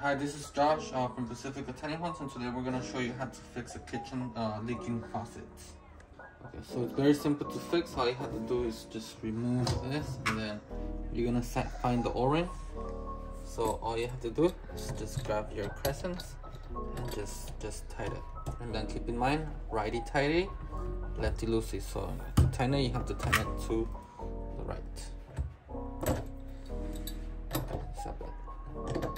Hi, this is Josh uh, from Pacifica Tiny Homes, and today we're gonna show you how to fix a kitchen uh, leaking faucet. Okay, so it's very simple to fix. All you have to do is just remove this, and then you're gonna find the O-ring. So all you have to do is just grab your crescents and just just tighten it. And then keep in mind, righty tighty, lefty loosey. So to tighten it, you have to tighten it to the right. Stop.